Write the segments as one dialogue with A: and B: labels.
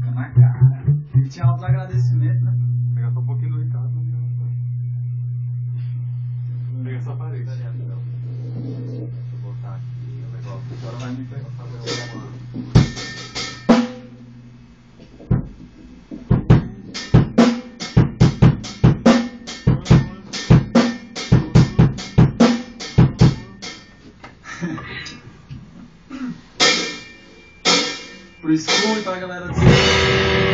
A: Canacara. Tinha
B: alta agradecimento.
A: pro escuro, pra galera dizer.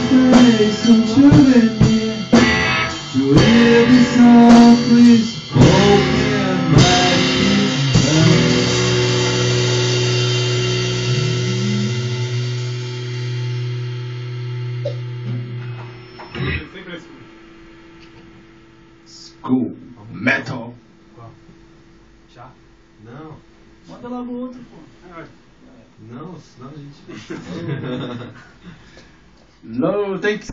A: Cross your face until the near To hear the softly spoken like
C: Sempre assim.
B: School Metal.
D: Já? Não.
B: Manda logo outro, pô.
D: Não, senão a gente.
B: Low, tem que